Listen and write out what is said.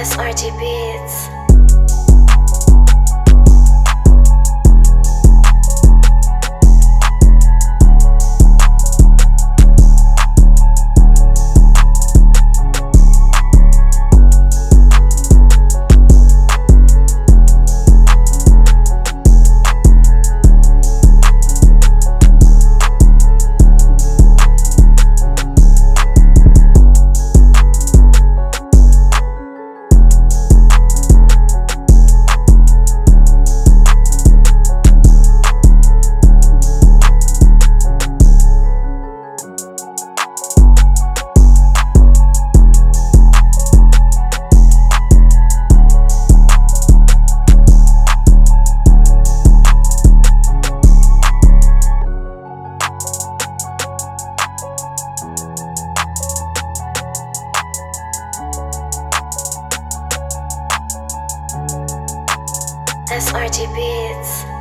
SRT Beats. SRG Beats.